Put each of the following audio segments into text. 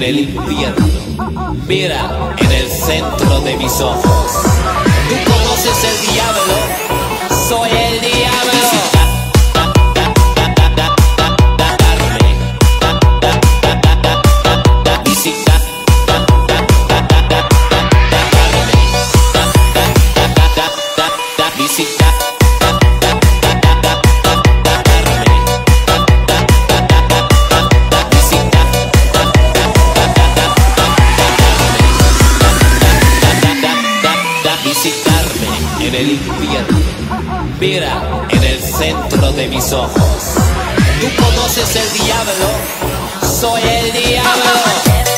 en el infierno. Mira en el centro de mis ojos. Tú conoces el diablo, En el centro de mis ojos. Tú conoces el diablo, soy el diablo.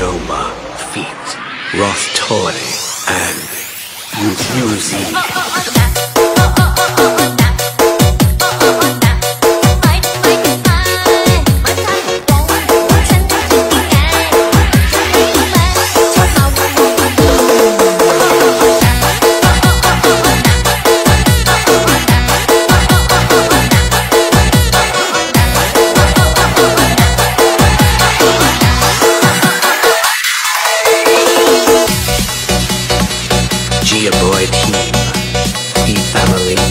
Joma, Feet, Roth Toy, and Yuzi. Geoboy team, e-family.